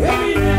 yeah